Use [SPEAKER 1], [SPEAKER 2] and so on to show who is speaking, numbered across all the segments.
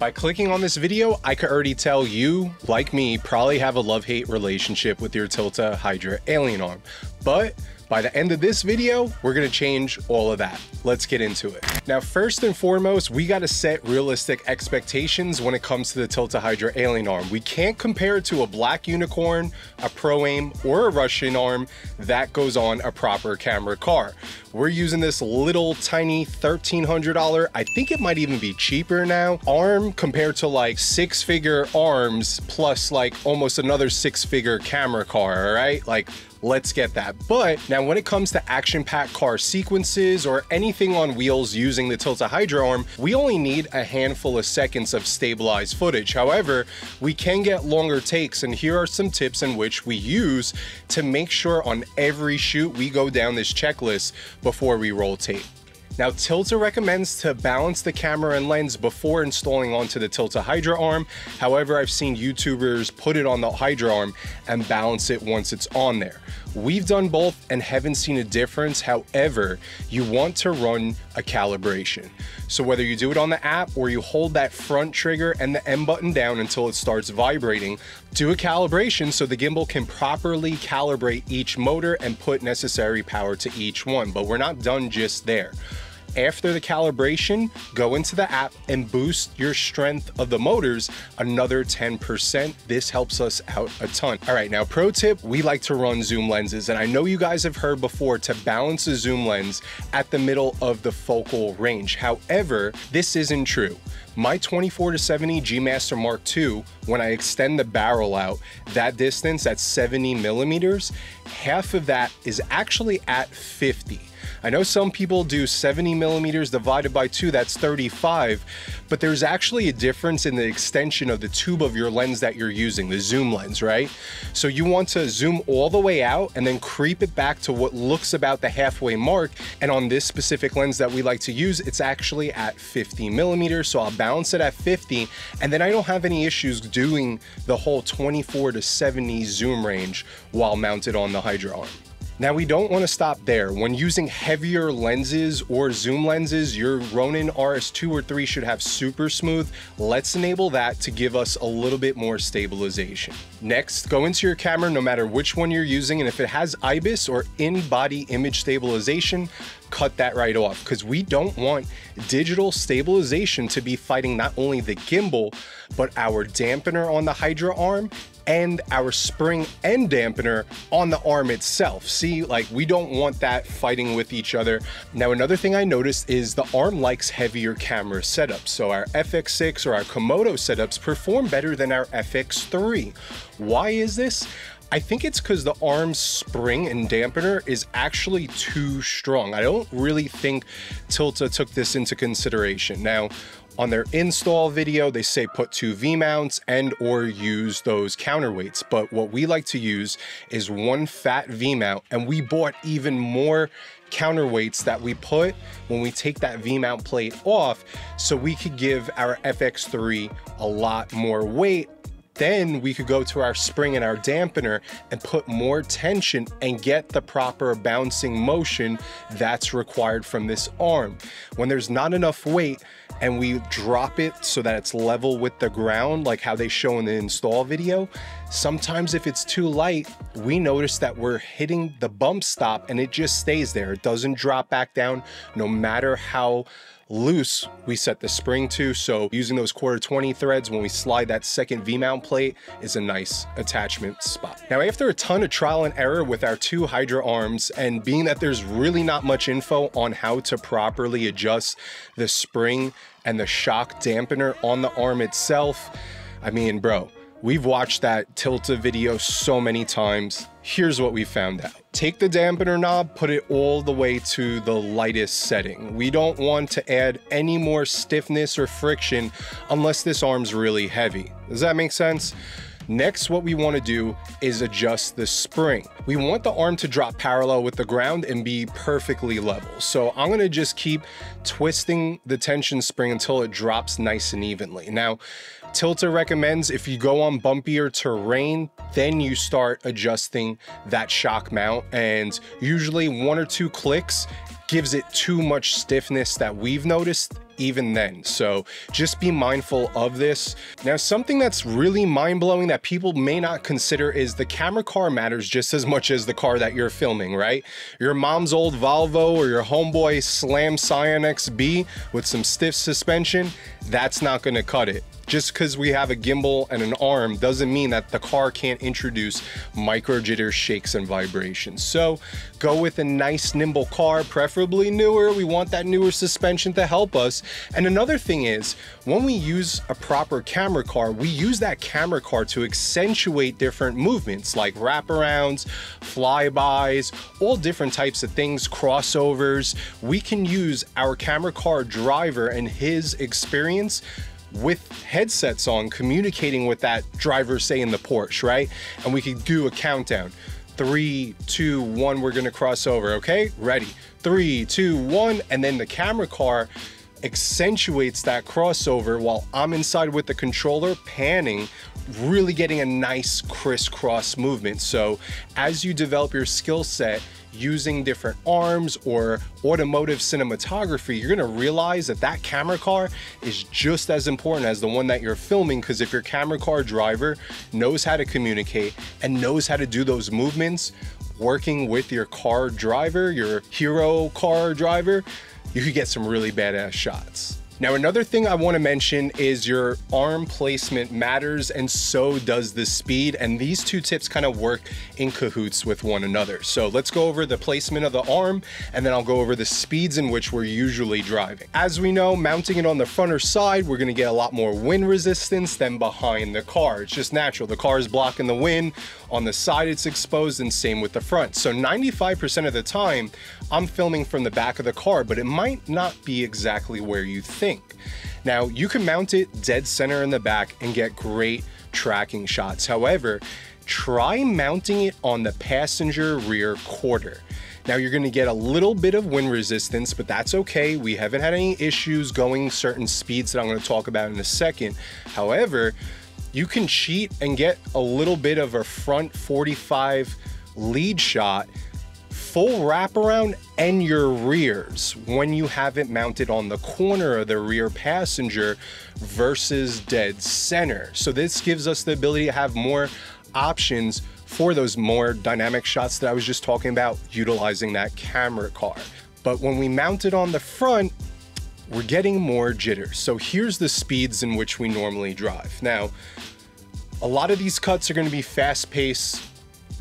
[SPEAKER 1] By clicking on this video, I could already tell you, like me, probably have a love-hate relationship with your Tilta Hydra alien arm. But by the end of this video, we're gonna change all of that. Let's get into it. Now, first and foremost, we gotta set realistic expectations when it comes to the Tilta Hydra alien arm. We can't compare it to a black unicorn, a Pro Aim, or a Russian arm that goes on a proper camera car. We're using this little tiny $1,300, I think it might even be cheaper now, arm compared to like six figure arms plus like almost another six figure camera car, all right? Like let's get that. But now when it comes to action-packed car sequences or anything on wheels using the Tilta Hydra arm, we only need a handful of seconds of stabilized footage. However, we can get longer takes and here are some tips in which we use to make sure on every shoot we go down this checklist before we roll tape. Now, Tilta recommends to balance the camera and lens before installing onto the Tilta Hydra arm. However, I've seen YouTubers put it on the Hydra arm and balance it once it's on there. We've done both and haven't seen a difference. However, you want to run a calibration. So whether you do it on the app or you hold that front trigger and the M button down until it starts vibrating, do a calibration so the gimbal can properly calibrate each motor and put necessary power to each one. But we're not done just there after the calibration, go into the app and boost your strength of the motors another 10%. This helps us out a ton. All right, now pro tip, we like to run zoom lenses. And I know you guys have heard before to balance a zoom lens at the middle of the focal range. However, this isn't true. My 24 to 70 G Master Mark II, when I extend the barrel out, that distance at 70 millimeters, half of that is actually at 50. I know some people do 70 millimeters divided by two, that's 35, but there's actually a difference in the extension of the tube of your lens that you're using, the zoom lens, right? So you want to zoom all the way out and then creep it back to what looks about the halfway mark. And on this specific lens that we like to use, it's actually at 50 millimeters. So I'll balance it at 50 and then I don't have any issues doing the whole 24 to 70 zoom range while mounted on the Hydra arm. Now we don't want to stop there. When using heavier lenses or zoom lenses, your Ronin RS2 or 3 should have super smooth. Let's enable that to give us a little bit more stabilization. Next, go into your camera no matter which one you're using and if it has IBIS or in-body image stabilization, cut that right off because we don't want digital stabilization to be fighting not only the gimbal, but our dampener on the Hydra arm and our spring end dampener on the arm itself. See, like we don't want that fighting with each other. Now, another thing I noticed is the arm likes heavier camera setups. So our FX6 or our Komodo setups perform better than our FX3. Why is this? I think it's because the arm spring and dampener is actually too strong. I don't really think Tilta took this into consideration. Now, on their install video, they say put two V-mounts and or use those counterweights. But what we like to use is one fat V-mount and we bought even more counterweights that we put when we take that V-mount plate off so we could give our FX3 a lot more weight then we could go to our spring and our dampener and put more tension and get the proper bouncing motion that's required from this arm. When there's not enough weight and we drop it so that it's level with the ground, like how they show in the install video, sometimes if it's too light, we notice that we're hitting the bump stop and it just stays there. It doesn't drop back down no matter how loose we set the spring to. So using those quarter 20 threads when we slide that second V-mount plate is a nice attachment spot. Now, after a ton of trial and error with our two Hydra arms and being that there's really not much info on how to properly adjust the spring and the shock dampener on the arm itself, I mean, bro, We've watched that Tilta video so many times. Here's what we found out. Take the dampener knob, put it all the way to the lightest setting. We don't want to add any more stiffness or friction unless this arm's really heavy. Does that make sense? Next, what we want to do is adjust the spring. We want the arm to drop parallel with the ground and be perfectly level. So I'm going to just keep twisting the tension spring until it drops nice and evenly. Now, Tilta recommends if you go on bumpier terrain, then you start adjusting that shock mount. And usually one or two clicks gives it too much stiffness that we've noticed even then. So just be mindful of this. Now, something that's really mind blowing that people may not consider is the camera car matters just as much as the car that you're filming, right? Your mom's old Volvo or your homeboy Slam Scion XB with some stiff suspension, that's not gonna cut it just because we have a gimbal and an arm doesn't mean that the car can't introduce micro jitter shakes and vibrations. So go with a nice nimble car, preferably newer. We want that newer suspension to help us. And another thing is when we use a proper camera car, we use that camera car to accentuate different movements like wraparounds, flybys, all different types of things, crossovers. We can use our camera car driver and his experience with headsets on communicating with that driver, say in the Porsche, right? And we could do a countdown. Three, two, one, we're gonna cross over, okay? Ready. Three, two, one, and then the camera car accentuates that crossover while I'm inside with the controller panning, really getting a nice crisscross movement. So as you develop your skill set, using different arms or automotive cinematography, you're gonna realize that that camera car is just as important as the one that you're filming because if your camera car driver knows how to communicate and knows how to do those movements, working with your car driver, your hero car driver, you could get some really badass shots. Now, another thing I wanna mention is your arm placement matters and so does the speed. And these two tips kind of work in cahoots with one another. So let's go over the placement of the arm and then I'll go over the speeds in which we're usually driving. As we know, mounting it on the front or side, we're gonna get a lot more wind resistance than behind the car. It's just natural. The car is blocking the wind. On the side, it's exposed and same with the front. So 95% of the time, I'm filming from the back of the car, but it might not be exactly where you think. Now, you can mount it dead center in the back and get great tracking shots. However, try mounting it on the passenger rear quarter. Now you're gonna get a little bit of wind resistance, but that's okay. We haven't had any issues going certain speeds that I'm gonna talk about in a second. However, you can cheat and get a little bit of a front 45 lead shot full wraparound and your rears when you have it mounted on the corner of the rear passenger versus dead center. So this gives us the ability to have more options for those more dynamic shots that I was just talking about utilizing that camera car. But when we mount it on the front, we're getting more jitters. So here's the speeds in which we normally drive. Now, a lot of these cuts are gonna be fast paced,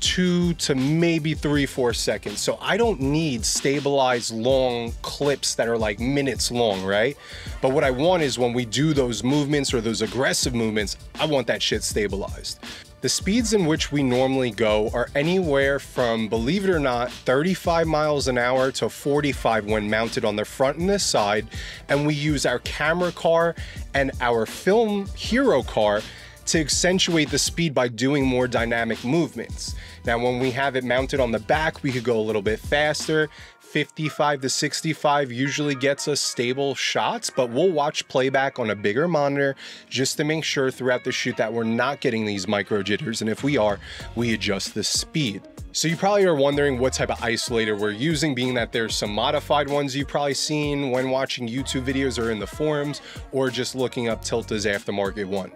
[SPEAKER 1] two to maybe three, four seconds. So I don't need stabilized long clips that are like minutes long, right? But what I want is when we do those movements or those aggressive movements, I want that shit stabilized. The speeds in which we normally go are anywhere from, believe it or not, 35 miles an hour to 45 when mounted on the front and the side. And we use our camera car and our film hero car to accentuate the speed by doing more dynamic movements. Now, when we have it mounted on the back, we could go a little bit faster. 55 to 65 usually gets us stable shots, but we'll watch playback on a bigger monitor just to make sure throughout the shoot that we're not getting these micro jitters. And if we are, we adjust the speed. So you probably are wondering what type of isolator we're using, being that there's some modified ones you've probably seen when watching YouTube videos or in the forums, or just looking up Tilta's aftermarket one.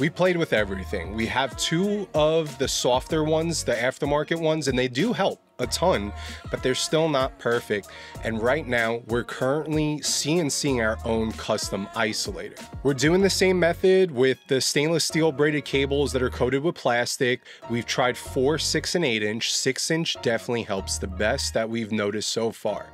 [SPEAKER 1] We played with everything. We have two of the softer ones, the aftermarket ones, and they do help a ton, but they're still not perfect. And right now, we're currently CNCing our own custom isolator. We're doing the same method with the stainless steel braided cables that are coated with plastic. We've tried four, six, and eight inch. Six inch definitely helps the best that we've noticed so far.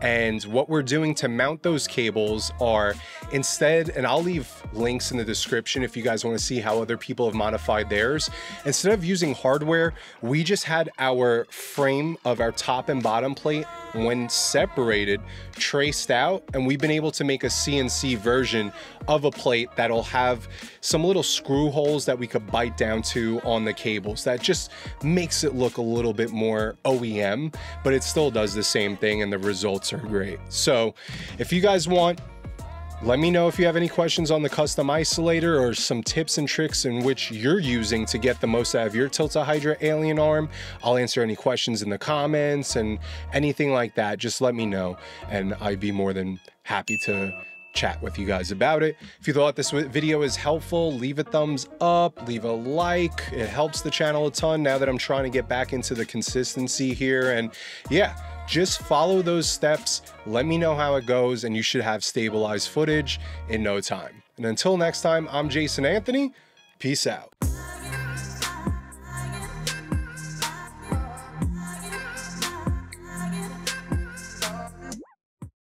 [SPEAKER 1] And what we're doing to mount those cables are instead, and I'll leave links in the description if you guys want to see how other people have modified theirs. Instead of using hardware, we just had our frame of our top and bottom plate when separated, traced out, and we've been able to make a CNC version of a plate that'll have some little screw holes that we could bite down to on the cables. That just makes it look a little bit more OEM, but it still does the same thing and the results are great. So if you guys want let me know if you have any questions on the custom isolator or some tips and tricks in which you're using to get the most out of your Tilta Hydra alien arm. I'll answer any questions in the comments and anything like that. Just let me know and I'd be more than happy to chat with you guys about it. If you thought this video is helpful, leave a thumbs up, leave a like. It helps the channel a ton now that I'm trying to get back into the consistency here. And yeah, just follow those steps. Let me know how it goes and you should have stabilized footage in no time. And until next time, I'm Jason Anthony. Peace out.